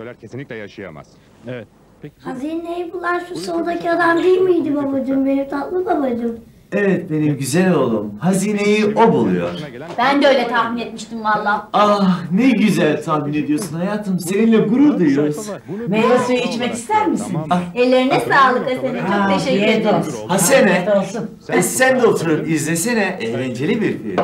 aktörler kesinlikle yaşayamaz. Evet. Peki Hazineyi bulan şu soldaki adam değil miydi babacığım? Benim tatlı babacığım. Evet benim güzel oğlum. Hazineyi o buluyor. Ben de öyle tahmin etmiştim valla. Ah ne güzel tahmin ediyorsun hayatım. Seninle gurur duyuyoruz. Meyve suyu içmek ister misin? Tamam. Ellerine sağlık Asene. Çok teşekkür ederim. Hasene. E, sen de oturup izlesene. Eğlenceli bir film.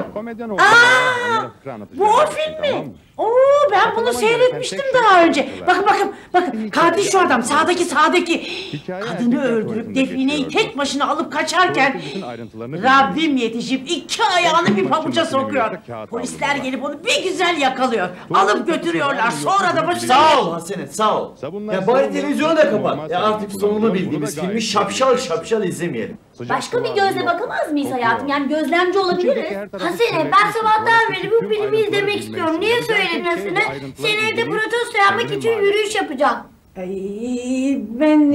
Aa, Bu o film mi? Oo ben bunu seyretmiştim daha önce. Bakın bakın bakın katil şu adam sağdaki sağdaki. Kadını öldürüp defineyi tek başına alıp kaçarken Rabbim yetişip iki ayağını bir pabuca sokuyor. Polisler gelip onu bir güzel yakalıyor. Alıp götürüyorlar. Sonra da başı Sağ ol Hasene sağ ol. Ya bari televizyonu da kapat. Ya artık sonunu bildiğimiz filmi şapşal şapşal izlemeyelim. Başka bir gözle bakamaz mıyız hayatım? Yani gözlemci olabiliriz. Hasene ben sabahtan beri bu filmi izlemek istiyorum. Niye söyledin Hasene? Seni evde protesto yapmak için yürüyüş yapacağım. Ay, ben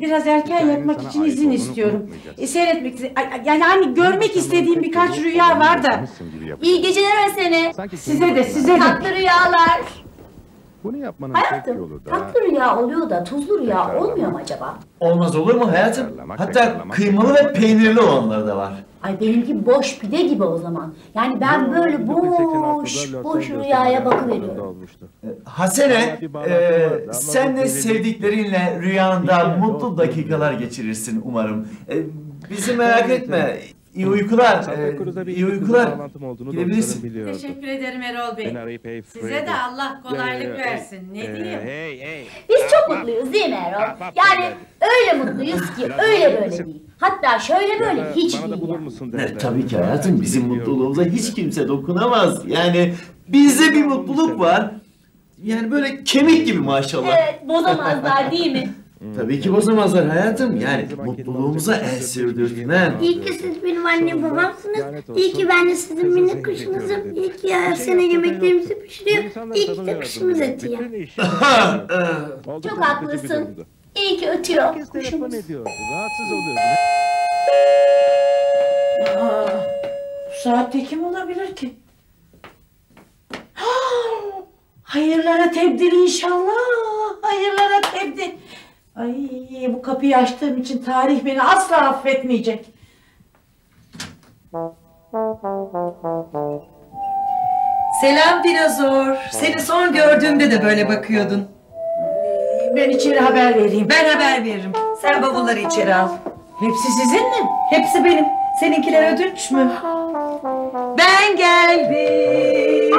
biraz erken yatmak için izin istiyorum. E, seyretmek. Yani hani görmek istediğim birkaç rüya var da. İyi geceler Asene. Size de size de. Tatlı rüyalar. Bunu yapmanın tek Hayatım yolu da tatlı rüya oluyor da tuzlu rüya Tekrarlamak. olmuyor mu acaba? Olmaz olur mu hayatım? Tekrarlamak, Hatta tekrarlamak. kıymalı ve peynirli olanları da var. Ay benimki boş pide gibi o zaman. Yani ben böyle boş boş rüyaya bakıveriyorum. Hasene, e, sen de sevdiklerinle rüyanda mutlu dakikalar geçirirsin umarım. E, bizi merak etme. İyi uykular. E, iyi uykular. Gidebilirsin. Teşekkür ederim Erol Bey. Size de Allah kolaylık versin. Ne diyeyim? Hey hey. Biz çok mutluyuz değil mi Erol? Yani öyle mutluyuz ki öyle böyle değil. Hatta şöyle böyle hiç Bana da değil bulur yani. musun derler. tabii ki hayatım bizim mutluluğumuza hiç kimse dokunamaz. Yani bizde bir mutluluk var. Yani böyle kemik gibi maşallah. Evet bozamazlar değil mi? Tabii ki bozamazlar hayatım. Yani mutluluğumuza el sürdürtmem. İyi ki siz benim annem babamsınız. İyi ki ben de sizin minik kuşunuzum. İyi ki her sene yemeklerimizi pişiriyor. İyi ki de kuşumuz ya. Çok haklısın. İyi ki ötüyor kuşumuz. ediyordu. Rahatsız oluyordu. Aa, bu saatte kim olabilir ki? Hayırlara tebdil inşallah. Hayırlara tebdil. Ay bu kapıyı açtığım için tarih beni asla affetmeyecek. Selam dinozor. Seni son gördüğümde de böyle bakıyordun. Ben içeri haber vereyim. Ben haber veririm. Sen bavulları içeri al. Hepsi sizin mi? Hepsi benim. Seninkiler ödünç mü? Ben geldim.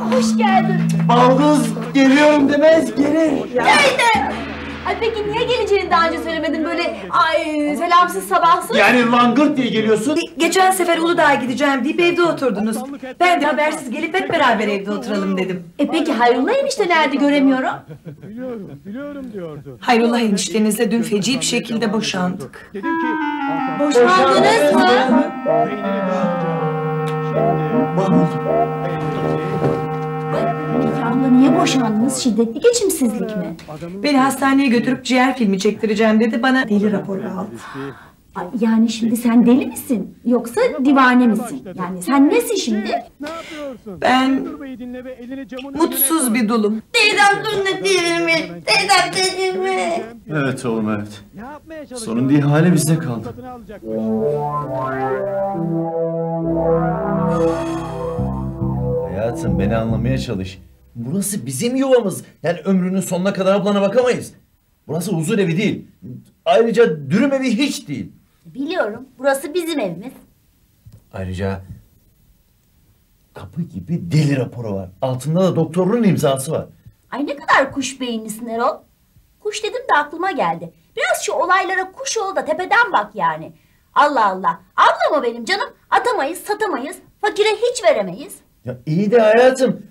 Hoş geldin. Baldız geliyorum demez gelir. Nerede? Ay peki niye geleceğini daha önce söylemedin böyle ay selamsız sabahsız? Yani langırt diye geliyorsun. Geçen sefer Uludağ'a gideceğim deyip evde oturdunuz. Ben de habersiz gelip hep beraber evde oturalım dedim. E peki Hayrullah enişte nerede göremiyorum? Biliyorum, biliyorum diyordu. Hayrullah eniştenizle dün feci bir şekilde boşandık. Dedim ki Boşandınız mı? peyniri dağıtacağım. Abla niye boşandınız? Şiddetli geçimsizlik mi? Beni hastaneye götürüp ciğer filmi çektireceğim dedi. Bana deli raporu aldı. Ay, Yani şimdi sen deli misin? Yoksa divane misin? Yani sen nesin şimdi? Ben mutsuz bir dulum. Teyzem sünnet değil mi? Teyzem değil mi? Evet oğlum evet. Sorun değil hali bizde kaldı. Hayatım beni anlamaya çalış. Burası bizim yuvamız. Yani ömrünün sonuna kadar ablana bakamayız. Burası huzur evi değil. Ayrıca dürüm evi hiç değil. Biliyorum. Burası bizim evimiz. Ayrıca kapı gibi deli raporu var. Altında da doktorun imzası var. Ay ne kadar kuş beyinlisin Erol. Kuş dedim de aklıma geldi. Biraz şu olaylara kuş ol da tepeden bak yani. Allah Allah. Abla mı benim canım? Atamayız, satamayız. Fakire hiç veremeyiz. Ya iyi de hayatım.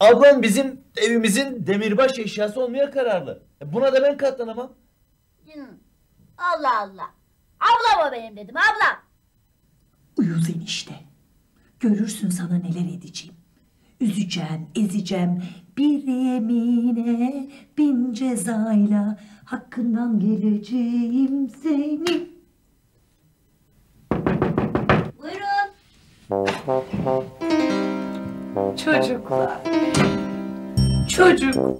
Ablan bizim evimizin demirbaş eşyası olmaya kararlı. E Buna da ben katlanamam. Allah Allah. Abla mı benim dedim abla. Uyuz enişte. Görürsün sana neler edeceğim. Üzeceğim, ezeceğim. Bir yemine bin cezayla hakkından geleceğim seni. Buyurun. Çocuklar. Çocuklar.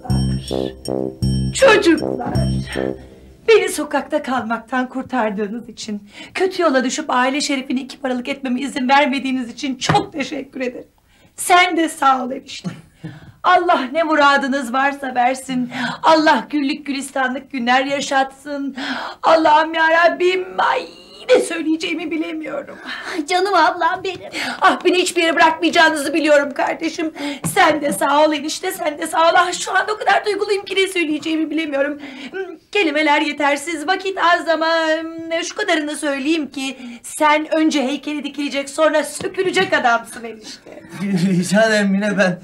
Çocuklar. Beni sokakta kalmaktan kurtardığınız için, kötü yola düşüp aile şerefini iki paralık etmeme izin vermediğiniz için çok teşekkür ederim. Sen de sağ ol enişte. Allah ne muradınız varsa versin. Allah güllük gülistanlık günler yaşatsın. Allah'ım ya Rabbim ne söyleyeceğimi bilemiyorum. Ay canım ablam benim. Ah beni hiçbir yere bırakmayacağınızı biliyorum kardeşim. Sen de sağ ol enişte sen de sağ ol. Ah şu anda o kadar duyguluyum ki ne söyleyeceğimi bilemiyorum. Hmm, Kelimeler yetersiz vakit az ama hmm, şu kadarını söyleyeyim ki sen önce heykeli dikilecek sonra sökülecek adamsın enişte. Rica ederim yine ben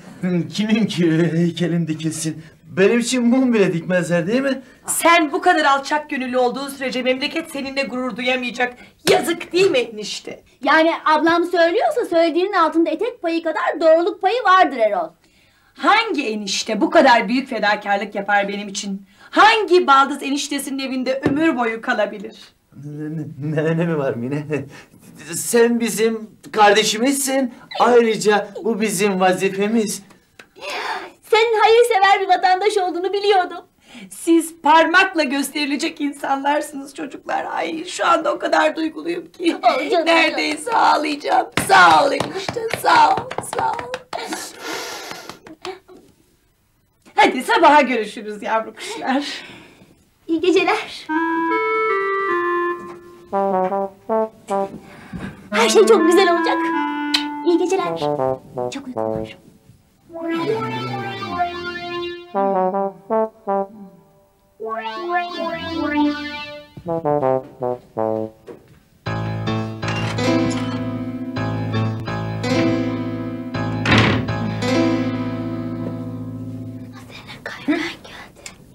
kimim ki heykelim dikilsin. Benim için mum bile dikmezler değil mi? Sen bu kadar alçak gönüllü olduğun sürece memleket seninle gurur duyamayacak. Yazık değil mi enişte? Yani ablam söylüyorsa söylediğinin altında etek payı kadar doğruluk payı vardır Erol. Hangi enişte bu kadar büyük fedakarlık yapar benim için? Hangi baldız eniştesinin evinde ömür boyu kalabilir? Ne, ne önemi var Mine? Sen bizim kardeşimizsin. Ayrıca bu bizim vazifemiz. Senin hayırsever bir vatandaş olduğunu biliyordum. Siz parmakla gösterilecek insanlarsınız çocuklar. Ay şu anda o kadar duyguluyum ki. Canım, Neredeyse ağlayacağım. Sağ ol enişte sağ ol sağ ol. Hadi sabaha görüşürüz yavru kuşlar. İyi geceler. Her şey çok güzel olacak. İyi geceler. Çok uykum var.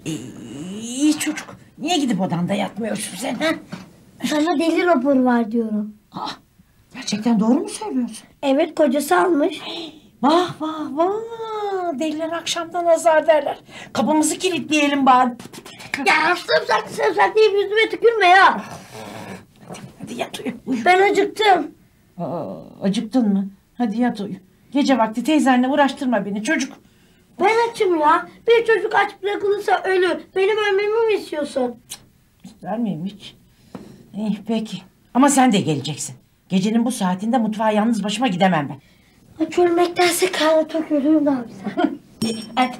İyi çocuk. Niye gidip odanda yatmıyorsun sen ha? Sana deli raporu var diyorum. Ah, gerçekten doğru mu söylüyorsun? Evet kocası almış. Vah vah vah. Deliler akşamdan azar derler. Kapımızı kilitleyelim bari. Ya sımsak sımsak deyip yüzüme tükürme ya. Hadi yat uyu. uyu. Ben acıktım. Aa, acıktın mı? Hadi yat uyu. Gece vakti teyzenle uğraştırma beni çocuk. Ben açım ya. Bir çocuk aç bırakılırsa ölür. Benim ölmemi mi istiyorsun? İster miyim hiç? İyi peki. Ama sen de geleceksin. Gecenin bu saatinde mutfağa yalnız başıma gidemem ben. Aç ölmektense karnı tok ölürüm daha güzel. Hadi.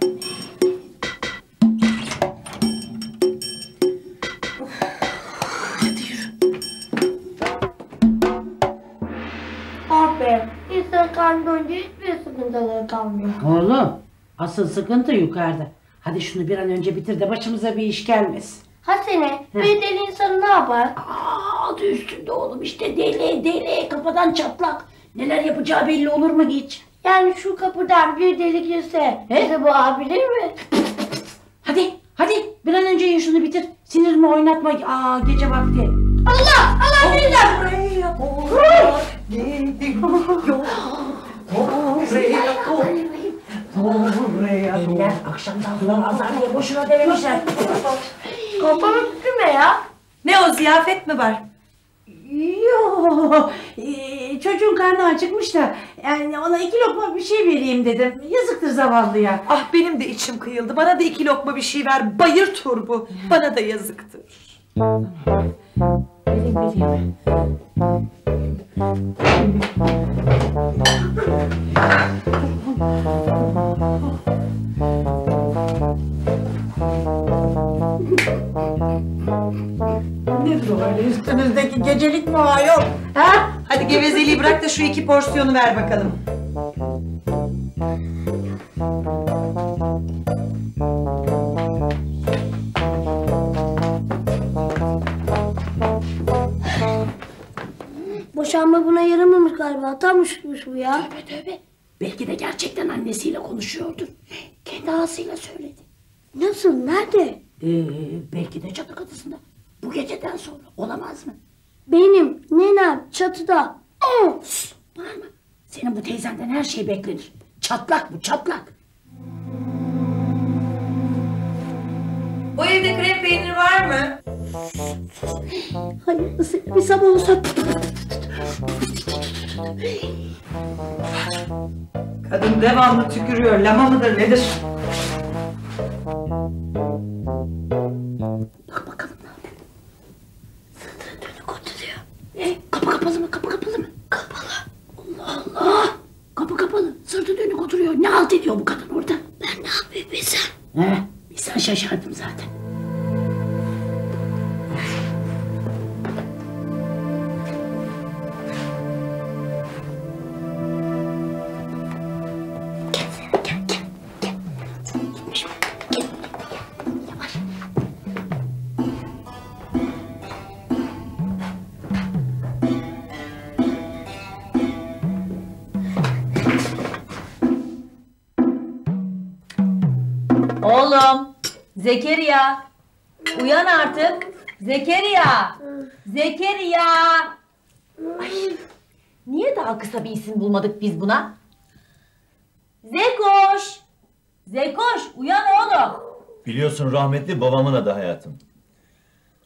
Ah be. İnsan karnı doyunca hiçbir sıkıntıları kalmıyor. Oğlum asıl sıkıntı yukarıda. Hadi şunu bir an önce bitir de başımıza bir iş gelmesin. Ha sene bir deli insanı ne yapar? Aa, adı üstünde oğlum işte deli deli kafadan çatlak. Neler yapacağı belli olur mu hiç? Yani şu kapıdan bir deli girse He? bizi boğabilir mi? Hadi hadi bir an önce şunu bitir. Sinirimi oynatma. Aa gece vakti. Allah! Allah billah! Buraya Eller akşamdan sonra azar diye boşuna dememişler. Kafamı tükürme ya. Ne o ziyafet mi var? Yo, ee, çocuğun karnı acıkmış da yani ona iki lokma bir şey vereyim dedim. Yazıktır zavallıya. Ah benim de içim kıyıldı. Bana da iki lokma bir şey ver. Bayır turbu. Bana da yazıktır. Vereyim vereyim. Nedir o öyle üstünüzdeki gecelik mi var yok? Ha? Hadi gevezeliği bırak da şu iki porsiyonu ver bakalım. Boşanma buna yaramamış galiba. Tam üşütmüş bu ya. Tövbe tövbe. Belki de gerçekten annesiyle konuşuyordur. Kendi ağzıyla söyledi. Nasıl? Nerede? Ee, belki de çatı katısında. Bu geceden sonra olamaz mı? Benim nenem çatıda. Sus, bağırma. Senin bu teyzenden her şey beklenir. Çatlak bu çatlak. Bu evde krem peyniri var mı? Hayırlısı bir sabah olsa. Kadın devamlı tükürüyor. Lama mıdır nedir? Bak bakalım ne yapıyor. Sırtını dönük oturuyor. E, kapı kapalı mı? Kapı kapalı mı? Kapalı. Allah Allah. Kapı kapalı. Sırtı dönük oturuyor. Ne halt ediyor bu kadın orada? Ben ne yapayım bilsem. He, bir sen şaşardım zaten. Zekeriya. Uyan artık. Zekeriya. Zekeriya. Ay, niye daha kısa bir isim bulmadık biz buna? Zekoş. Zekoş, uyan oğlum. Biliyorsun rahmetli babamın adı hayatım.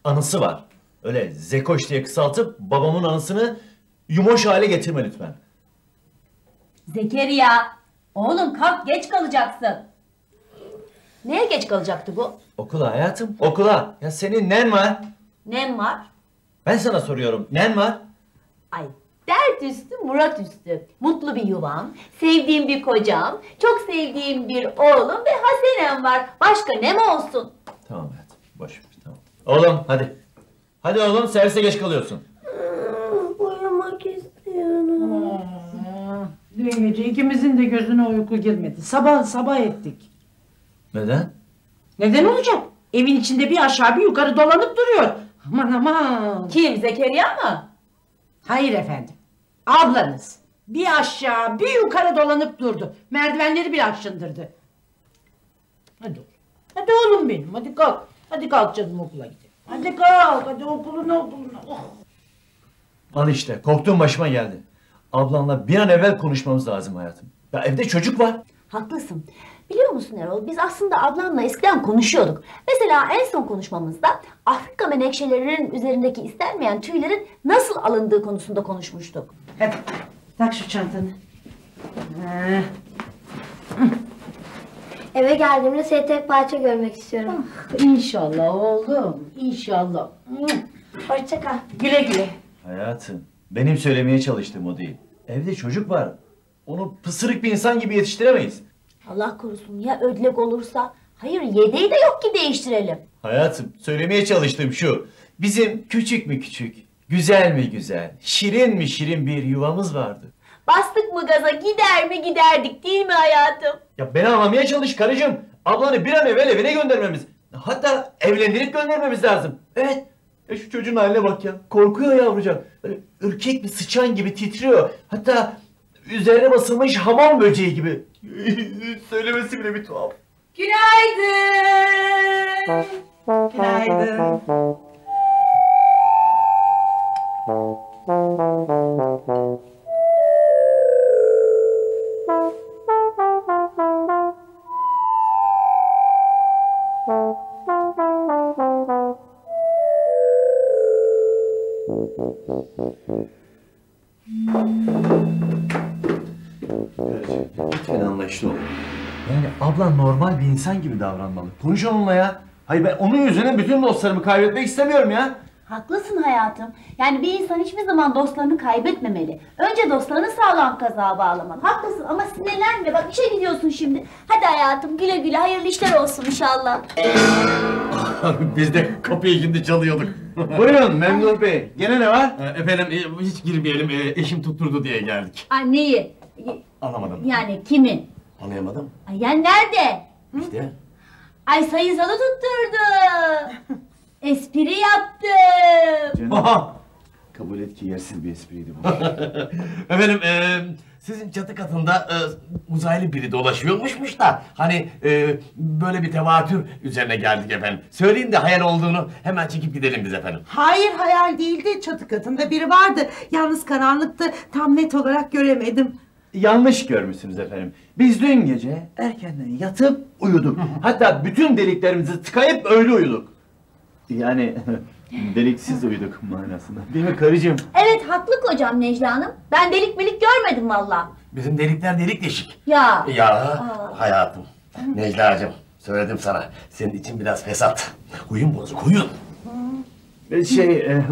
Anısı var. Öyle Zekoş diye kısaltıp babamın anısını yumoş hale getirme lütfen. Zekeriya. Oğlum kalk geç kalacaksın. Neye geç kalacaktı bu? Okula hayatım, okula. Ya senin nen var? Nem var? Ben sana soruyorum, nen var? Ay dert üstü Murat üstü. Mutlu bir yuvam, sevdiğim bir kocam, çok sevdiğim bir oğlum ve hasenem var. Başka ne mi olsun? Tamam hayatım, boş ver, tamam. Oğlum hadi. Hadi oğlum, servise geç kalıyorsun. Uyumak istiyorum. Dün gece ikimizin de gözüne uyku girmedi. Sabah sabah ettik. Neden? Neden olacak? Evin içinde bir aşağı bir yukarı dolanıp duruyor. Aman aman. Kim Zekeriya mı? Hayır efendim. Ablanız. Bir aşağı bir yukarı dolanıp durdu. Merdivenleri bir aşındırdı. Hadi oğlum. Hadi oğlum benim. Hadi kalk. Hadi kalk canım okula gidelim. Hadi kalk. Hadi okuluna okuluna. Oh. Al işte, korktuğum başıma geldi. Ablanla bir an evvel konuşmamız lazım hayatım. Ya evde çocuk var. Haklısın. Biliyor musun Erol biz aslında ablamla eskiden konuşuyorduk. Mesela en son konuşmamızda Afrika menekşelerinin üzerindeki istenmeyen tüylerin nasıl alındığı konusunda konuşmuştuk. Hadi tak şu çantanı. Heh. Eve geldiğimde seni tek parça görmek istiyorum. İnşallah oğlum. İnşallah. Hoşça kal. Güle güle. Hayatım, benim söylemeye çalıştığım o değil. Evde çocuk var. Onu pısırık bir insan gibi yetiştiremeyiz. Allah korusun ya ödlek olursa? Hayır yedeği de yok ki değiştirelim. Hayatım, söylemeye çalıştığım şu. Bizim küçük mü küçük, güzel mi güzel, şirin mi şirin bir yuvamız vardı. Bastık mı gaza gider mi giderdik değil mi hayatım? Ya beni anlamaya çalış karıcığım. Ablanı bir an evvel evine göndermemiz. Hatta evlendirip göndermemiz lazım. Evet. Ya şu çocuğun haline bak ya. Korkuyor yavrucak. Böyle ürkek bir sıçan gibi titriyor. Hatta üzerine basılmış hamam böceği gibi. Söylemesi bile bir tuhaf. Günaydın. Günaydın. Thank you. Lütfen anlayışlı ol. Yani ablan normal bir insan gibi davranmalı. Konuş onunla ya. Hayır ben onun yüzünden bütün dostlarımı kaybetmek istemiyorum ya. Haklısın hayatım. Yani bir insan hiçbir zaman dostlarını kaybetmemeli. Önce dostlarını sağlam kazağa bağlamalı. Haklısın ama sinirlenme. Bak işe gidiyorsun şimdi. Hadi hayatım güle güle hayırlı işler olsun inşallah. Biz de kapıyı şimdi çalıyorduk. Buyurun Memduh Bey. Gene ne var? Ee, Efendim e, hiç girmeyelim. e, Eşim tutturdu diye geldik. Anneyi. Anlamadım. Yani kimi? Anlayamadım. Ay yani nerede? İşte. Ay sayısalı tutturdu. Espri yaptım. Kabul et ki yersiz bir espriydi bu. Efendim e, sizin çatı katında e, uzaylı biri dolaşıyormuşmuş da hani e, böyle bir tevatür üzerine geldik efendim. Söyleyin de hayal olduğunu hemen çekip gidelim biz efendim. Hayır hayal değildi. Çatı katında biri vardı. Yalnız karanlıktı. Tam net olarak göremedim. Yanlış görmüşsünüz efendim. Biz dün gece erkenden yatıp uyuduk. Hatta bütün deliklerimizi tıkayıp öyle uyuduk. Yani deliksiz uyuduk manasında. Değil mi karıcığım? Evet haklı kocam Necla Hanım. Ben delik melik görmedim valla. Bizim delikler delik deşik. Ya. Ya hayatım. Necla'cığım söyledim sana. Senin için biraz fesat. Huyun bozuk huyun. Şey, e,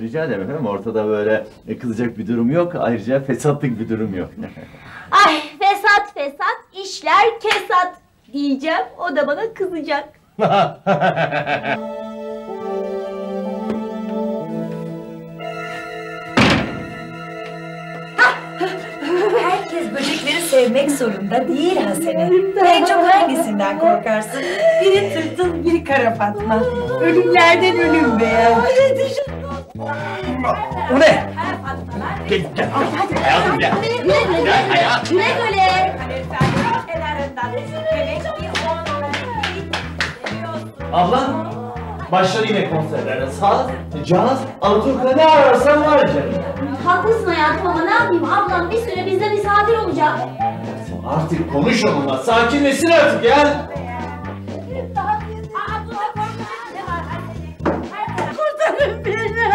rica ederim efendim. Ortada böyle e, kızacak bir durum yok. Ayrıca fesatlık bir durum yok. Ay fesat fesat işler kesat diyeceğim. O da bana kızacak. sevmek zorunda değil Hasene. En çok hangisinden korkarsın? Biri tırtıl, biri kara Fatma. Ölümlerden ölüm be ya. O ne? Gel gel. Hayatım gel. Gel hayatım. Güle güle. Ablam, başladı yine konserlere. Saz, caz, alaturka ne ararsan var canım. Haklısın hayatım ama ne yapayım ablam bir süre bizde misafir olacak. Artık konuş onunla. Sakinleşsin artık ya. Kurtarın beni.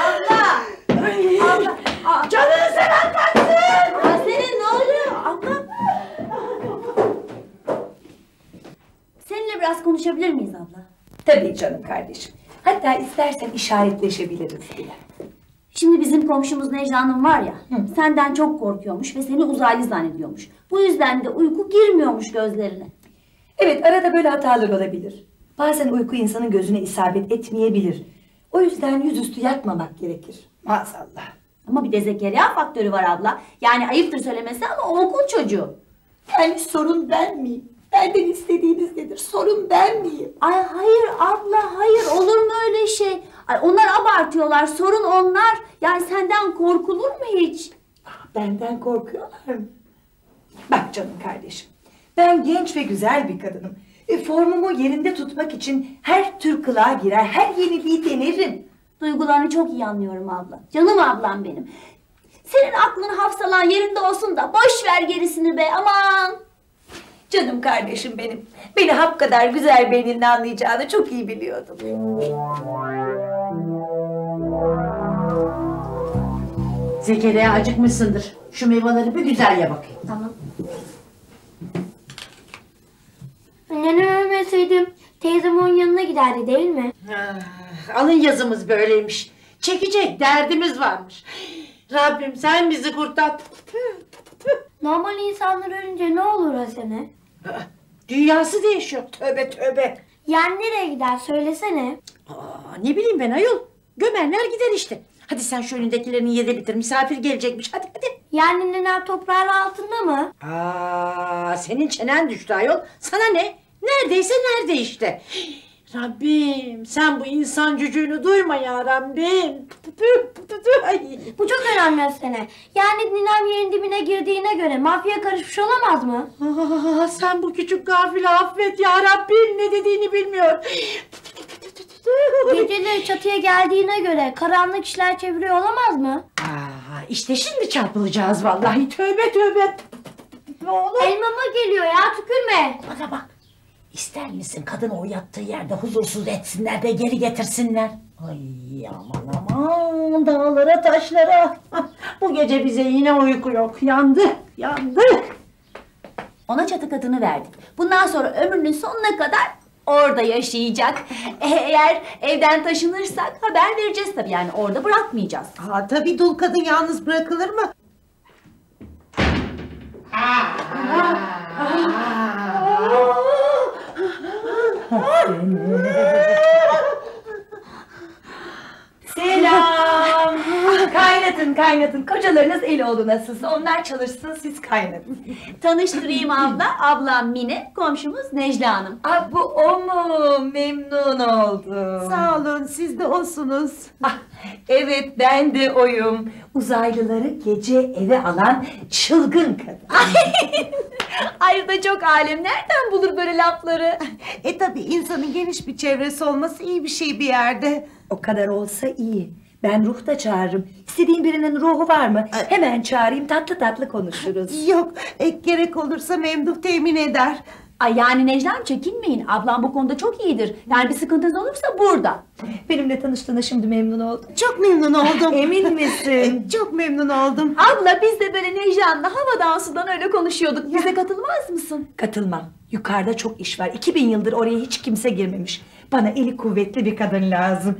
Abla. Abla. Canını seven taksın. Senin ne oluyor? Abla. Seninle biraz konuşabilir miyiz abla? Tabii canım kardeşim. Hatta istersen işaretleşebiliriz bile. Şimdi bizim komşumuz Necla Hanım var ya, senden çok korkuyormuş ve seni uzaylı zannediyormuş. Bu yüzden de uyku girmiyormuş gözlerine. Evet arada böyle hatalar olabilir. Bazen uyku insanın gözüne isabet etmeyebilir. O yüzden yüzüstü yatmamak gerekir. Maazallah. Ama bir de Zekeriya faktörü var abla. Yani ayıptır söylemesi ama o okul çocuğu. Yani sorun ben miyim? Benden istediğiniz nedir? Sorun ben miyim? Ay hayır abla hayır olur mu öyle şey? Ay onlar abartıyorlar sorun onlar. Yani senden korkulur mu hiç? Benden korkuyorlar mı? Bak canım kardeşim. Ben genç ve güzel bir kadınım. E, formumu yerinde tutmak için her tür kılığa girer, her yeniliği denerim. Duygularını çok iyi anlıyorum abla. Canım ablam benim. Senin aklın hafsalan yerinde olsun da boş ver gerisini be aman. Canım kardeşim benim. Beni hap kadar güzel beyninde anlayacağını çok iyi biliyordum. Zekeriya acıkmışsındır. Şu meyveleri bir güzel ye bakayım. Tamam. Anneni ölmeseydim teyzem onun yanına giderdi değil mi? Ah, alın yazımız böyleymiş. Çekecek derdimiz varmış. Rabbim sen bizi kurtar. Normal insanlar ölünce ne olur Hasene? Dünyası değişiyor. Tövbe tövbe. Yani nereye gider söylesene. Aa, ne bileyim ben ayol. Gömerler gider işte. Hadi sen şu önündekilerini ye de bitir. Misafir gelecekmiş. Hadi hadi. Yani nenem toprağın altında mı? Aa, senin çenen düştü ayol. Sana ne? Neredeyse nerede işte. Rabbim sen bu insan cücüğünü duyma ya Rabbim. Bu çok önemli Hasene. Yani ninem yerin dibine girdiğine göre mafya karışmış olamaz mı? Aa, sen bu küçük gafili affet ya Rabbim ne dediğini bilmiyor. Geceleri çatıya geldiğine göre karanlık işler çeviriyor olamaz mı? Aa, işte şimdi çarpılacağız vallahi. Tövbe tövbe. Ne olur. Elmama geliyor ya tükürme. Bana bak. İster misin kadın o yattığı yerde huzursuz etsinler ve geri getirsinler? Ay aman aman dağlara taşlara. Bu gece bize yine uyku yok. Yandık, yandık. Ona çatı katını verdik. Bundan sonra ömrünün sonuna kadar orada yaşayacak. Eğer evden taşınırsak haber vereceğiz tabii yani orada bırakmayacağız. Ha tabii dul kadın yalnız bırakılır mı? Selam. Kaynatın kaynatın. Kocalarınız el oldu nasılsa. Onlar çalışsın siz kaynatın. Tanıştırayım abla. Ablam Mine, komşumuz Necla Hanım. Ah bu o mu? Memnun oldum. Sağ olun siz de olsunuz. Ah, evet ben de oyum. Uzaylıları gece eve alan çılgın kadın. Ayrıca çok alem. Nereden bulur böyle lafları? E tabii insanın geniş bir çevresi olması iyi bir şey bir yerde. O kadar olsa iyi. Ben ruh da çağırırım. İstediğin birinin ruhu var mı? Hemen çağırayım tatlı tatlı konuşuruz. Yok e, gerek olursa memduh temin eder. Ay yani Necla'm çekinmeyin. Ablam bu konuda çok iyidir. Yani bir sıkıntınız olursa burada. Benimle tanıştığına şimdi memnun oldum. Çok memnun oldum. Emin misin? Çok memnun oldum. Abla biz de böyle Necla'mla havadan sudan öyle konuşuyorduk. Bize katılmaz mısın? Katılmam. Yukarıda çok iş var. 2000 yıldır oraya hiç kimse girmemiş. Bana eli kuvvetli bir kadın lazım.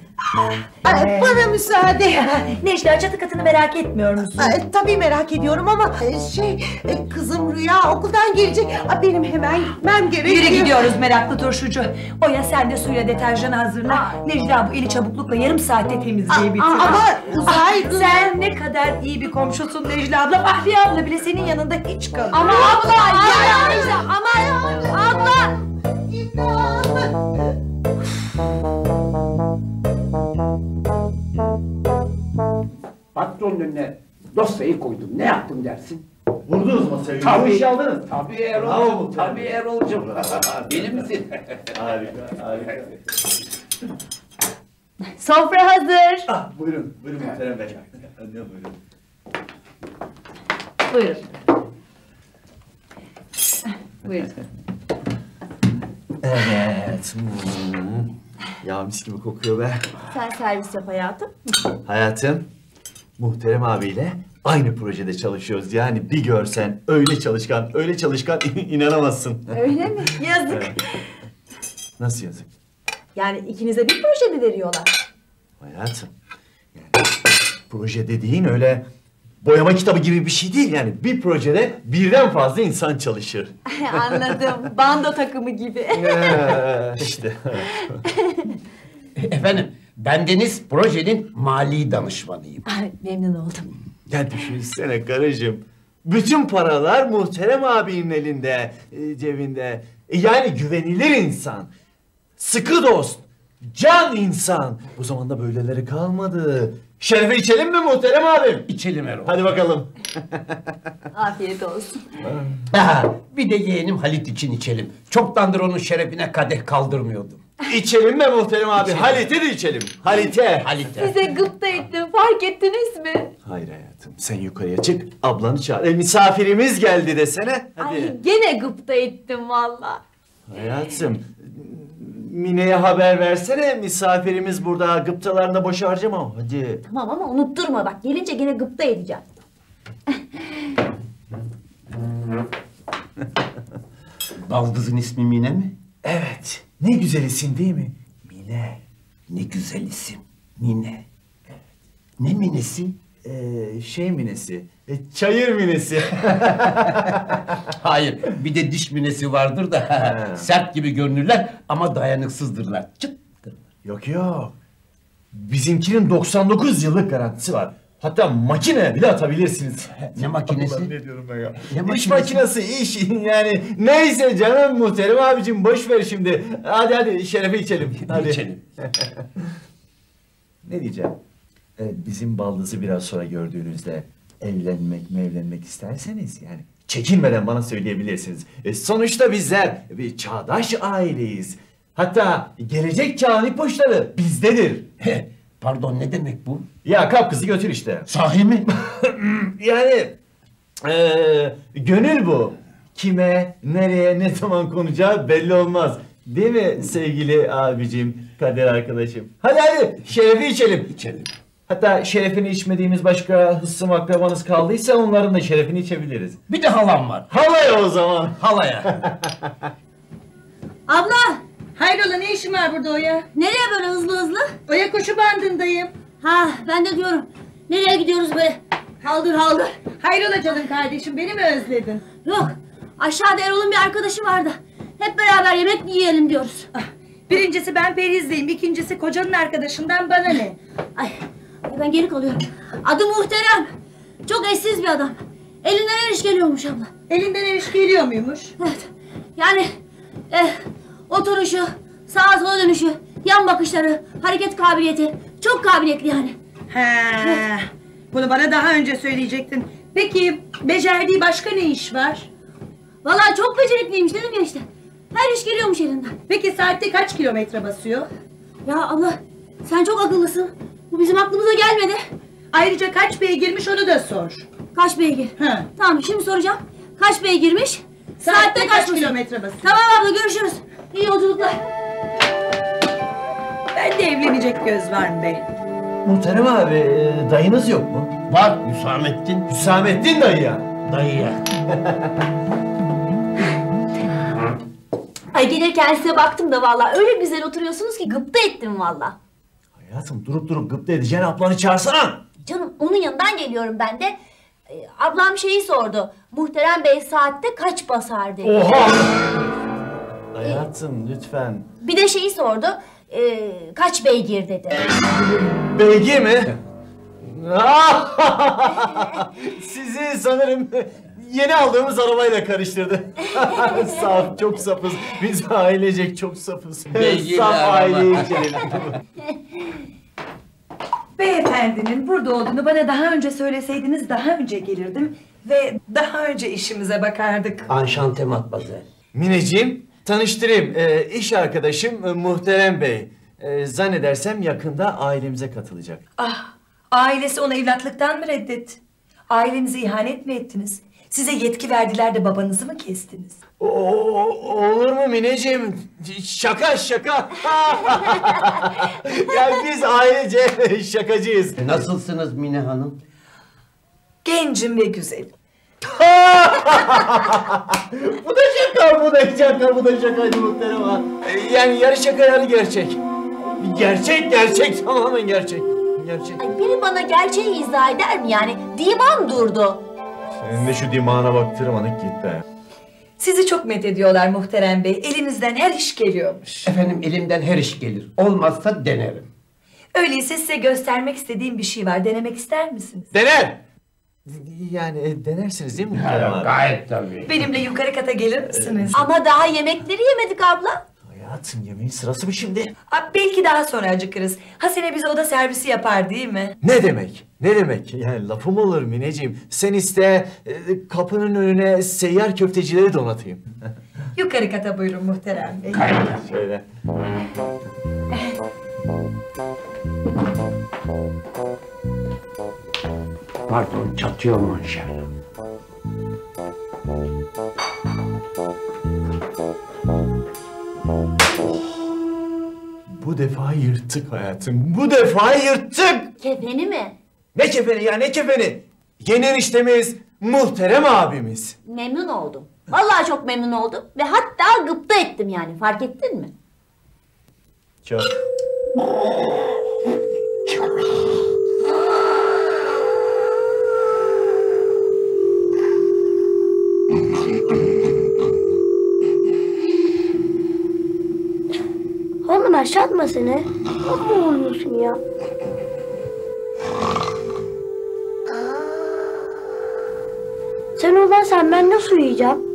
Ay, bana müsaade. Necla çatı katını merak etmiyor musun? Ay, tabii merak ediyorum ama e, şey e, kızım Rüya okuldan gelecek. Ay, benim hemen gitmem gerekiyor. Yürü gidiyoruz meraklı turşucu. Oya sen de suyla deterjan hazırla. Necla bu eli çabuklukla yarım saatte temizleyebilir. Ama uzay- sen ne kadar iyi bir komşusun Necla abla. Bahriye abla bile senin yanında hiç kalır. Ama abla ya Necla ama abla. Patronun önüne dosyayı koydum. Ne yaptım dersin? Vurdunuz masayı. Tabii. Hoş geldiniz. Tabii Erol'cum. Tabii Erol'cum. Benim misin? Harika, harika. Sofra hazır. Ah, buyurun, buyurun muhterem bey. Ne buyurun. Buyurun. Buyurun. Evet. Ya mis gibi kokuyor be. Sen servis yap hayatım. Hayatım, muhterem abiyle aynı projede çalışıyoruz. Yani bir görsen öyle çalışkan, öyle çalışkan inanamazsın. Öyle mi? Yazık. Evet. Nasıl yazık? Yani ikinize bir proje mi veriyorlar? Hayatım, yani proje dediğin öyle boyama kitabı gibi bir şey değil. Yani bir projede birden fazla insan çalışır. Anladım. Bando takımı gibi. Ee, işte. Efendim, bendeniz projenin mali danışmanıyım. Ay, memnun oldum. Ya düşünsene karıcığım. Bütün paralar muhterem abinin elinde, e, cebinde. E, yani güvenilir insan. Sıkı dost. Can insan. Bu zamanda böyleleri kalmadı. Şerefe içelim mi muhterem abim? İçelim Erol. Hadi bakalım. Afiyet olsun. Ha, bir de yeğenim Halit için içelim. Çoktandır onun şerefine kadeh kaldırmıyordum. İçelim mi muhterem abi? Halit'e de içelim. Halit'e. Halit'e. Size gıpta ettim. Fark ettiniz mi? Hayır hayatım sen yukarıya çık ablanı çağır. E, misafirimiz geldi desene. Hadi. Ay gene gıpta ettim valla. Hayatım Mine'ye haber versene misafirimiz burada gıptalarında boş harcama hadi. Tamam ama unutturma bak. Gelince gene gıpta edeceğim. Baldızın ismi Mine mi? Evet ne güzel isim değil mi? Mine. Ne güzel isim. Mine. Ne minesi? Ee, şey minesi. E, çayır minesi. Hayır, bir de diş minesi vardır da sert gibi görünürler ama dayanıksızdırlar. Çıt. yok yok. Bizimkinin 99 yıllık garantisi var. Hatta makine bile atabilirsiniz. Ne makinesi? Ne diyorum ben ya? Ne iş makinesi? makinesi iş yani neyse canım muhterem abicim boş ver şimdi. Hadi hadi şerefe içelim. Hadi. İçelim. Ne diyeceğim? Ee, bizim baldızı biraz sonra gördüğünüzde evlenmek mi evlenmek isterseniz yani çekinmeden bana söyleyebilirsiniz. E, sonuçta bizler bir çağdaş aileyiz. Hatta gelecek çağın ipuçları bizdedir. Pardon ne demek bu? Ya kap kızı götür işte. Sahi mi? Yani eee, gönül bu. Kime, nereye, ne zaman konacağı belli olmaz. Değil mi sevgili abicim, kader arkadaşım? Hadi hadi şerefi içelim. İçelim. Hatta şerefini içmediğimiz başka hıssım akrabanız kaldıysa onların da şerefini içebiliriz. Bir de halam var. Halaya o zaman. Halaya. Abla! Hayrola ne işin var burada Oya? Nereye böyle hızlı hızlı? Oya koşu bandındayım. Ha ben de diyorum. Nereye gidiyoruz böyle? Haldır haldır. Hayrola canım kardeşim beni mi özledin? Yok. Aşağıda Erol'un bir arkadaşı vardı. Hep beraber yemek mi yiyelim diyoruz. Ah, Birincisi ben Periz'deyim, ikincisi kocanın arkadaşından bana ne? Ay, ay ben geri kalıyorum. Adı muhterem. Çok eşsiz bir adam. Elinden her iş geliyormuş abla. Elinden her iş geliyor muymuş? Evet. Yani eh, oturuşu, sağa sola dönüşü, yan bakışları, hareket kabiliyeti. Çok kabiliyetli yani. He. Bunu bana daha önce söyleyecektin. Peki becerdiği başka ne iş var? Vallahi çok becerikliymiş dedim ya işte. Her iş geliyormuş elinden. Peki saatte kaç kilometre basıyor? Ya abla sen çok akıllısın. Bu bizim aklımıza gelmedi. Ayrıca kaç beygirmiş onu da sor. Kaç beygir? He. Tamam şimdi soracağım. Kaç beygirmiş? Saatte kaç basıyor? kilometre basıyor? Tamam abla görüşürüz. İyi yolculuklar. Ben de evlenecek göz var mı be? Muhterem abi e, dayınız yok mu? Var Hüsamettin. Hüsamettin dayı ya. Dayıya. Ay gelirken size baktım da vallahi öyle güzel oturuyorsunuz ki gıpta ettim vallahi. Hayatım durup durup gıpta edeceğin ablanı çağırsana. Canım onun yanından geliyorum ben de. Ee, ablam şeyi sordu. Muhterem Bey saatte kaç basar dedi. Oha! Hayatım lütfen. Bir de şeyi sordu. ee, kaç beygir dedi. Beygir mi? Sizi sanırım yeni aldığımız arabayla karıştırdı. Saf, çok safız. Biz ailecek çok safız. Beygirli Saf araba. aile içelim. Beyefendinin burada olduğunu bana daha önce söyleseydiniz daha önce gelirdim ve daha önce işimize bakardık. Anşante matmazel. Mineciğim, tanıştırayım. Ee, iş arkadaşım e, Muhterem Bey. Ee, zannedersem yakında ailemize katılacak. Ah, ailesi onu evlatlıktan mı reddetti? Ailenize ihanet mi ettiniz? Size yetki verdiler de babanızı mı kestiniz? Oo, olur mu Mineciğim? Şaka şaka. yani biz ailece şakacıyız. Nasılsınız Mine Hanım? Gencim ve güzelim. bu da şaka, bu da şaka, bu da şakaydı muhterem ha. Yani yarı şaka yarı gerçek. Gerçek, gerçek, tamamen gerçek. Gerçek. Ay, biri bana gerçeği izah eder mi yani? Divan durdu. Senin de şu dimağına bak tırmanık gitti. Sizi çok met ediyorlar muhterem bey. Elinizden her iş geliyormuş. Efendim elimden her iş gelir. Olmazsa denerim. Öyleyse size göstermek istediğim bir şey var. Denemek ister misiniz? Dener! Yani e, denersiniz değil mi muhterem abi? Gayet tabii. Benimle yukarı kata gelir misiniz? Ama daha yemekleri yemedik abla. Hayatım yemeğin sırası mı şimdi? Aa, belki daha sonra acıkırız. Hasene bize oda servisi yapar değil mi? Ne demek? Ne demek? Yani lafım olur Mineciğim. Sen iste e, kapının önüne seyyar köftecileri donatayım. Yukarı kata buyurun muhterem bey. Şöyle. Pardon çatıyor manşer. Yırttık hayatım. Bu defa yırttık. Kefeni mi? Ne kefeni ya ne kefeni? Yeni eniştemiz, muhterem abimiz. Memnun oldum. Vallahi çok memnun oldum. Ve hatta gıpta ettim yani. Fark ettin mi? Çok. Aşağı atma seni. Amma oluyorsun ya. Sen olmazsan ben nasıl uyuyacağım?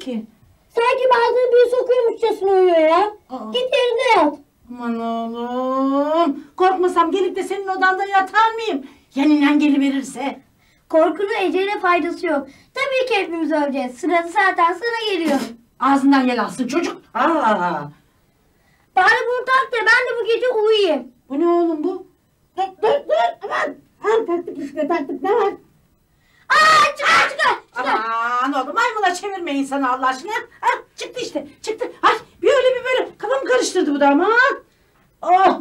Ki. Sanki bazen bir sokuyormuşçasına uyuyor ya. Git yerine yat. Aman oğlum. Korkmasam gelip de senin odanda yatar mıyım? Yanından geliverirse. Korkunun ecele faydası yok. Tabii ki hepimiz öleceğiz. Sırası zaten sana geliyor. Ağzından yel alsın çocuk. Aa. Bari bunu tak da ben de bu gece uyuyayım. Bu ne oğlum bu? Dur dur dur aman. Ha, taktık işte taktık ne var? Aa çıkar çıkar. Aman oğlum maymuna çevirme insanı Allah aşkına. Ha, çıktı işte çıktı. Ay bir öyle bir böyle kafamı karıştırdı bu da aman. Oh.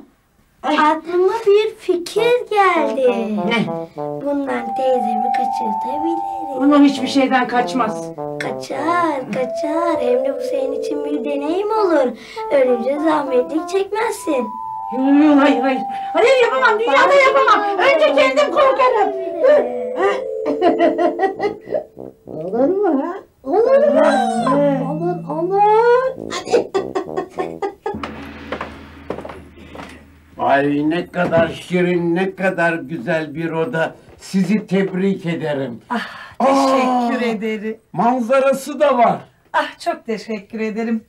Aklıma bir fikir geldi. Ne? Bundan teyzemi kaçırtabiliriz. Bunun hiçbir şeyden kaçmaz. Kaçar, kaçar. Hem de bu senin için bir deneyim olur. Ölünce zahmetlik çekmezsin. Yok hayır hayır. Hayır yapamam dünyada yapamam. Önce kendim korkarım. Olur mu ha? Olur mu? Olur, olur. Hadi. Ay ne kadar şirin, ne kadar güzel bir oda. Sizi tebrik ederim. Teşekkür ederim. Manzarası da var. Ah çok teşekkür ederim.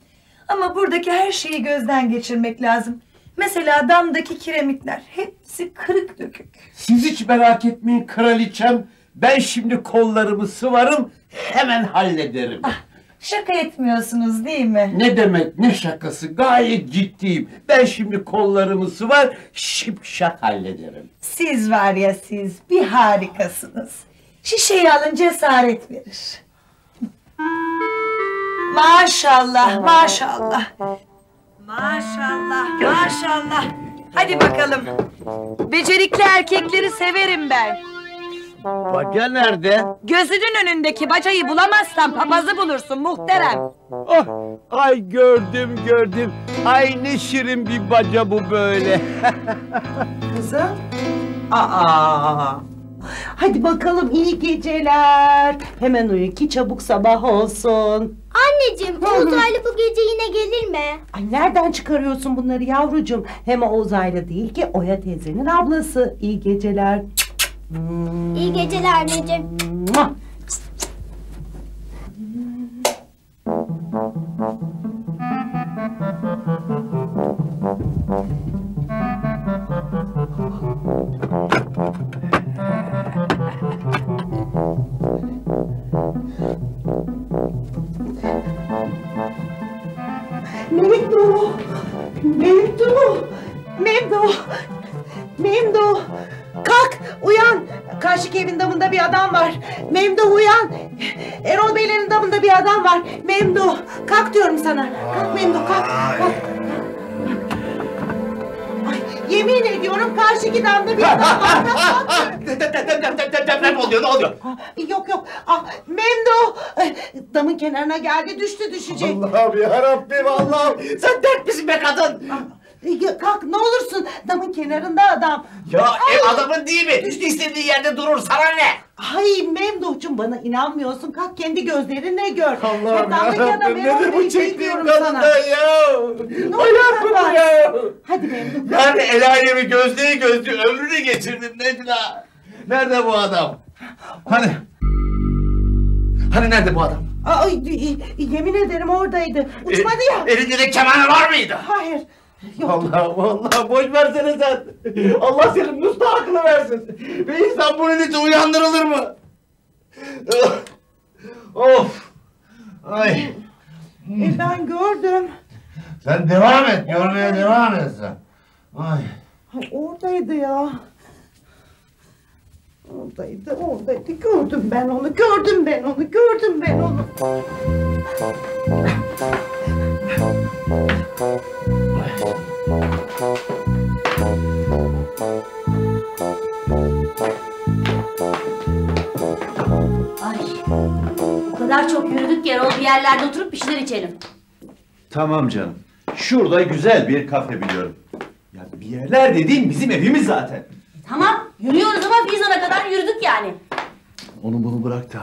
Ama buradaki her şeyi gözden geçirmek lazım. Mesela damdaki kiremitler hepsi kırık dökük. Siz hiç merak etmeyin kraliçem. Ben şimdi kollarımı sıvarım, hemen hallederim. Şaka etmiyorsunuz değil mi? Ne demek ne şakası gayet ciddiyim. Ben şimdi kollarımı sıvar şipşak hallederim. Siz var ya siz bir harikasınız. Şişeyi alın cesaret verir. Maşallah maşallah. Maşallah maşallah. Hadi bakalım. Becerikli erkekleri severim ben. Baca nerede? Gözünün önündeki bacayı bulamazsan papazı bulursun muhterem. Oh, ay gördüm gördüm. Ay ne şirin bir baca bu böyle. Kızım. Aa. Hadi bakalım iyi geceler. Hemen uyu ki çabuk sabah olsun. Anneciğim, uzaylı bu gece yine gelir mi? Ay nereden çıkarıyorsun bunları yavrucuğum? Hem o uzaylı değil ki Oya teyzenin ablası. İyi geceler. İyi geceler anneciğim. Mua. Memdu! Memdu! Adam var. Memdu uyan! Erol Beylerin damında bir adam var. Memdu! Kalk diyorum sana. Kalk Memdu kalk. kalk. Ay, yemin ediyorum karşıki damda bir adam var. Kalk, kalk. Deprem oluyor ne oluyor? Yok yok. Ah, Memdu! Ay, Damın kenarına geldi düştü düşecek. Allah'ım yarabbim Allah'ım. Sen dert misin be kadın? Ya, kalk ne olursun damın kenarında adam. Ya Ay! ev adamın değil mi? İstediği yerde durur sana ne? Ay Memduh'cum bana inanmıyorsun. Kalk kendi gözlerinle gör. Allah'ım yarabbim nedir bu çektiğim kadından ya? Ne olacak? ya. Hadi Memduh. Yani el alemi gözlüğü gözlü ömrünü geçirdin Necla. Nerede bu adam? Hani? Hani nerede bu adam? Ay, yemin ederim oradaydı. Uçmadı ya. E, elinde de kemanı var mıydı? Hayır. Allah'ım Allah boş versene sen. Allah senin müstahakını versin. Bir insan bunun için uyandırılır mı? of. Ay. E, ben gördüm. Sen devam et. Görmeye devam et sen. Ay. Ay, oradaydı ya. Oradaydı, oradaydı. Gördüm ben onu, gördüm ben onu, gördüm ben onu. Çok yürüdük Erol bir yerlerde oturup bir şeyler içelim. Tamam canım. Şurada güzel bir kafe biliyorum. Ya bir yerler dediğin bizim evimiz zaten. Tamam yürüyoruz ama Fizan'a kadar yürüdük yani. Onu bunu bırak da.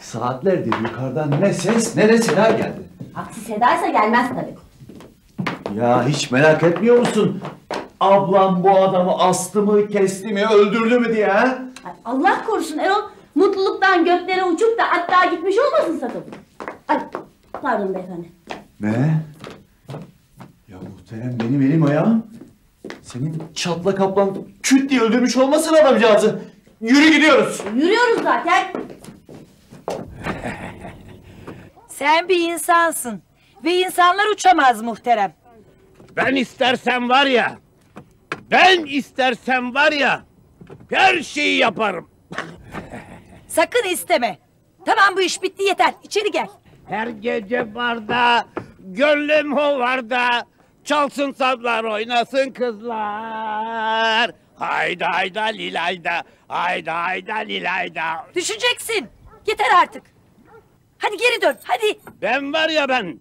Saatlerdir yukarıdan ne ses ne de seda geldi. Aksi Seda'ysa gelmez tabii. Ya hiç merak etmiyor musun? Ablam bu adamı astı mı, kesti mi, öldürdü mü diye ha? Ay, Allah korusun Erol. Mutluluktan göklere uçup da hatta gitmiş olmasın sakın. Ay pardon beyefendi. Ne? Ya muhterem benim elim ayağım. Senin çatla kaplan küt diye öldürmüş olmasın adamcağızı. Yürü gidiyoruz. Yürüyoruz zaten. Sen bir insansın. Ve insanlar uçamaz muhterem. Ben istersem var ya, ben istersem var ya, her şeyi yaparım. Sakın isteme. Tamam bu iş bitti yeter. İçeri gel. Her gece barda, gönlüm hovarda, çalsın sazlar oynasın kızlar. Hayda hayda lilayda, hayda hayda lilayda. Düşeceksin. Yeter artık. Hadi geri dön. Hadi. Ben var ya ben,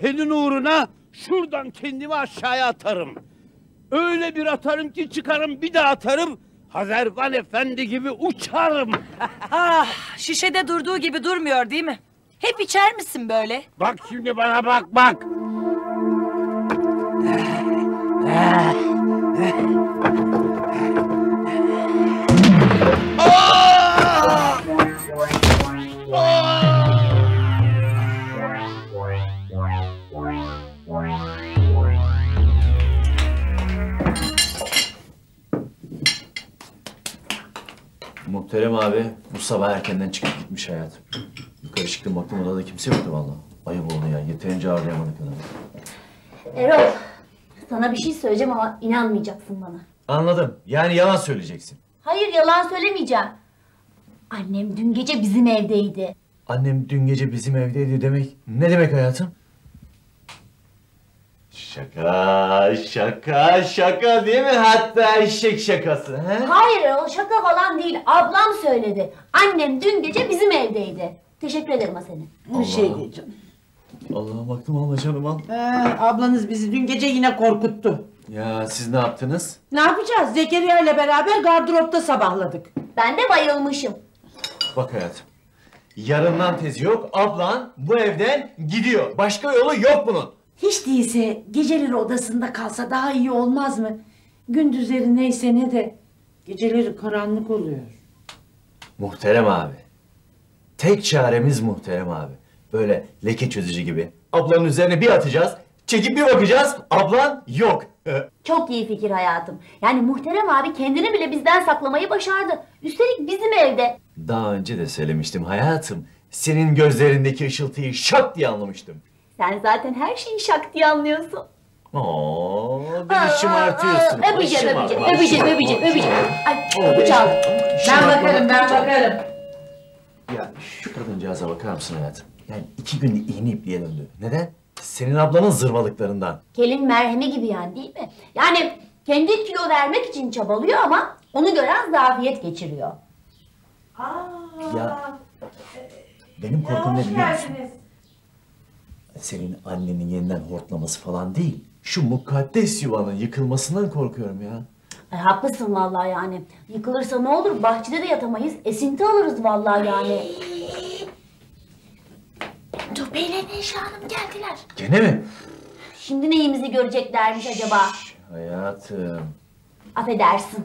senin uğruna şuradan kendimi aşağıya atarım. Öyle bir atarım ki çıkarım bir daha atarım. Hazervan Efendi gibi uçarım. Ah şişede durduğu gibi durmuyor değil mi? Hep içer misin böyle? Bak şimdi bana bak bak. Muhterem abi bu sabah erkenden çıkıp gitmiş hayatım. Yukarı çıktım baktım odada kimse yoktu vallahi. Ayıp oldu ya yeterince ağırlayamadık adamı. Erol sana bir şey söyleyeceğim ama inanmayacaksın bana. Anladım. Yani yalan söyleyeceksin. Hayır yalan söylemeyeceğim. Annem dün gece bizim evdeydi. Annem dün gece bizim evdeydi demek ne demek hayatım? Şaka, şaka, şaka değil mi? Hatta eşek şakası. He? Hayır o şaka falan değil. Ablam söyledi. Annem dün gece bizim evdeydi. Teşekkür ederim Hasan'ım. Bir şey değil canım. Allah'a baktım alma canım al. Ee, ablanız bizi dün gece yine korkuttu. Ya siz ne yaptınız? Ne yapacağız? Zekeriya ile beraber gardıropta sabahladık. Ben de bayılmışım. Bak hayatım. Yarından tezi yok. Ablan bu evden gidiyor. Başka yolu yok bunun. Hiç değilse geceleri odasında kalsa daha iyi olmaz mı? Gündüzleri neyse ne de geceleri karanlık oluyor. Muhterem abi. Tek çaremiz muhterem abi. Böyle leke çözücü gibi. Ablanın üzerine bir atacağız. Çekip bir bakacağız. Ablan yok. Çok iyi fikir hayatım. Yani muhterem abi kendini bile bizden saklamayı başardı. Üstelik bizim evde. Daha önce de söylemiştim hayatım. Senin gözlerindeki ışıltıyı şak diye anlamıştım. Sen zaten her şeyi şak diye anlıyorsun. Oo, beni şımartıyorsun. Öpeceğim, öpeceğim, öpeceğim, öpeceğim, öpeceğim. Ay, kapı çaldı. Ben bakarım, ben bakarım. Ya şu kadıncağıza bakar mısın hayatım? Yani iki günde iğne ipliğe döndü. Neden? Senin ablanın zırvalıklarından. Kelin merhemi gibi yani değil mi? Yani kendi kilo vermek için çabalıyor ama onu gören zafiyet geçiriyor. Ya benim korkum ne biliyor musun? Senin annenin yeniden hortlaması falan değil. Şu mukaddes yuvanın yıkılmasından korkuyorum ya. Ay, haklısın vallahi yani. Yıkılırsa ne olur bahçede de yatamayız. Esinti alırız vallahi yani. Dur Bey'le Neşe Hanım geldiler. Gene mi? Şimdi neyimizi göreceklermiş acaba? Hayatım. Affedersin.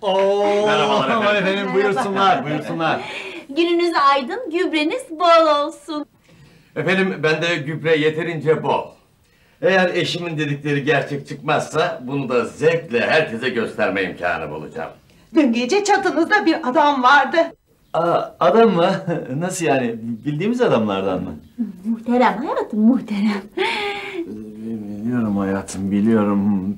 Oo, Merhabalar efendim. efendim buyursunlar buyursunlar. Gününüz aydın, gübreniz bol olsun. Efendim bende gübre yeterince bol. Eğer eşimin dedikleri gerçek çıkmazsa bunu da zevkle herkese gösterme imkanı bulacağım. Dün gece çatınızda bir adam vardı. Aa, adam mı? Nasıl yani? Bildiğimiz adamlardan mı? Muhterem hayatım, muhterem. Biliyorum hayatım biliyorum.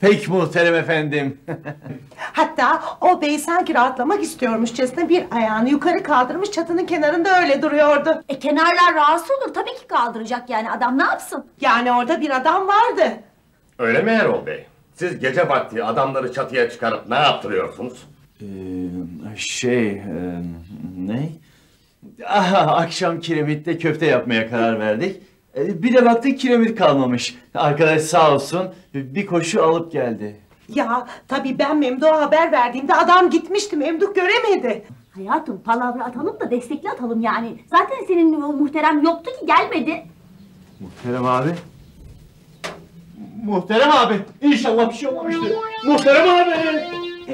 Pek muhterem efendim. Hatta o bey sanki rahatlamak istiyormuşçasına bir ayağını yukarı kaldırmış çatının kenarında öyle duruyordu. E kenarlar rahatsız olur tabii ki kaldıracak yani adam ne yapsın? Yani orada bir adam vardı. Öyle mi Erol Bey? Siz gece vakti adamları çatıya çıkarıp ne yaptırıyorsunuz? Ee, şey, e, ne? Aha, akşam kiremitte köfte yapmaya karar verdik. Ee, bir de baktık kiremit kalmamış. Arkadaş sağ olsun bir koşu alıp geldi. Ya tabii ben Memduh'a haber verdiğimde adam gitmişti Memduh göremedi. Hayatım palavra atalım da destekli atalım yani. Zaten senin o muhterem yoktu ki gelmedi. Muhterem abi. Muhterem abi. İnşallah bir şey olmamıştır. Muhterem abi.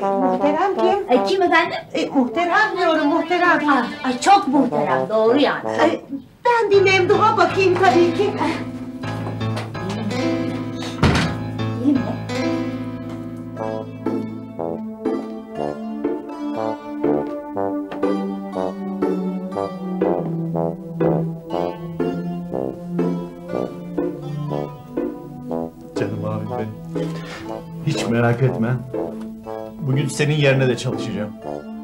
Muhterem kim? Ay kim efendim? E, muhterem diyorum muhterem. Ah, ay çok muhterem doğru yani. Ay, ben bir memduha bakayım tabii ki. Canım abim benim. Hiç merak etme. Bugün senin yerine de çalışacağım.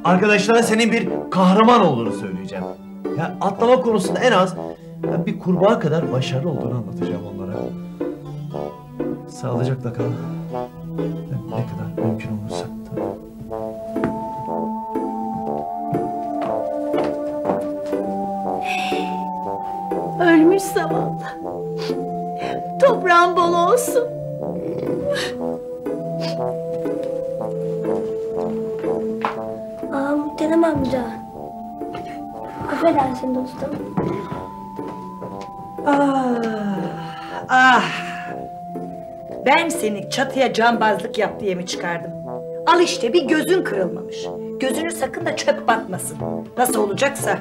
Arkadaşlara senin bir kahraman olduğunu söyleyeceğim. Ya atlama konusunda en az ya bir kurbağa kadar başarılı olduğunu anlatacağım onlara. Sağlıcakla kal. Ne kadar mümkün olursa. Ölmüş zavallı. Toprağın bol olsun. Affedersin dostum. Ah, ah. Ben seni çatıya cambazlık yap diye mi çıkardım? Al işte bir gözün kırılmamış. Gözünü sakın da çöp batmasın. Nasıl olacaksa.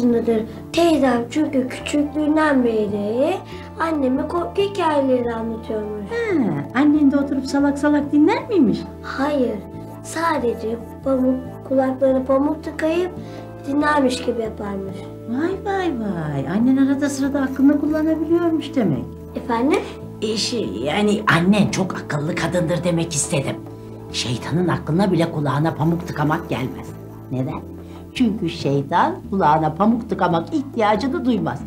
Yatak odasındadır. Teyzem çünkü küçüklüğünden beri anneme korku hikayeleri anlatıyormuş. Ha, annen de oturup salak salak dinler miymiş? Hayır, sadece pamuk kulaklarına pamuk tıkayıp dinlermiş gibi yaparmış. Vay vay vay. Annen arada sırada aklını kullanabiliyormuş demek. Efendim? E şey, yani annen çok akıllı kadındır demek istedim. Şeytanın aklına bile kulağına pamuk tıkamak gelmez. Neden? Çünkü şeytan kulağına pamuk tıkamak ihtiyacını duymaz.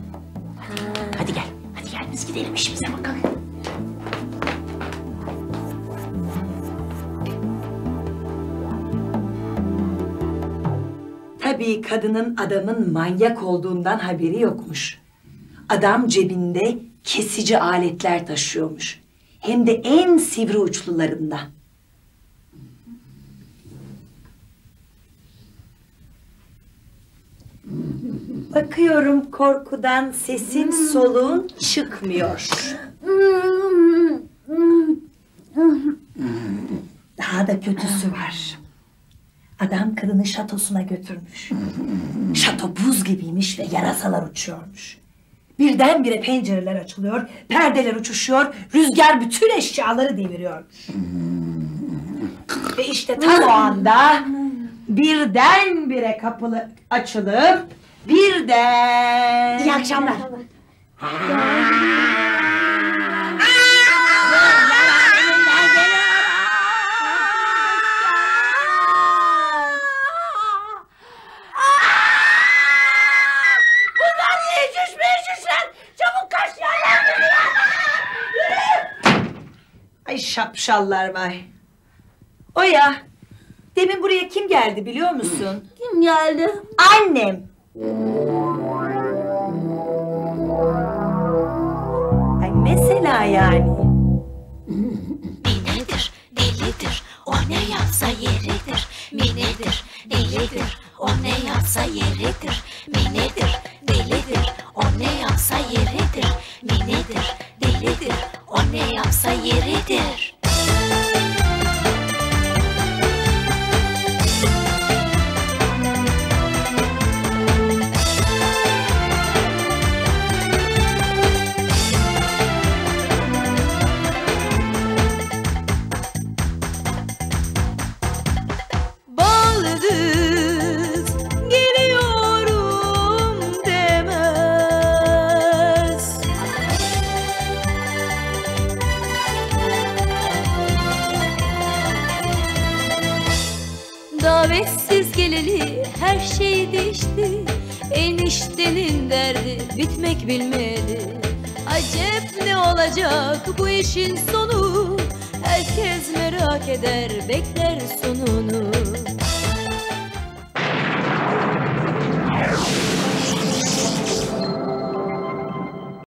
Hadi gel, hadi gel biz gidelim işimize bakalım. Tabii kadının adamın manyak olduğundan haberi yokmuş. Adam cebinde kesici aletler taşıyormuş. Hem de en sivri uçlularından. Bakıyorum korkudan sesin soluğun çıkmıyor. Daha da kötüsü var. Adam kadını şatosuna götürmüş. Şato buz gibiymiş ve yarasalar uçuyormuş. Birdenbire pencereler açılıyor, perdeler uçuşuyor, rüzgar bütün eşyaları deviriyormuş. ve işte tam o anda birdenbire kapılı açılıp birden... İyi akşamlar. Ay şapşallar vay. O ya. Demin buraya kim geldi biliyor musun? Kim geldi? Annem. Ay mesela yani. Minedir, delidir, o ne yapsa yeridir. Minedir, delidir, o ne yapsa yeridir. Minedir, delidir, o ne yapsa yeridir. Minedir, delidir, o ne yapsa yeridir. Derdi bitmek bilmedi. Acep ne olacak bu işin sonu? Herkes merak eder bekler sonunu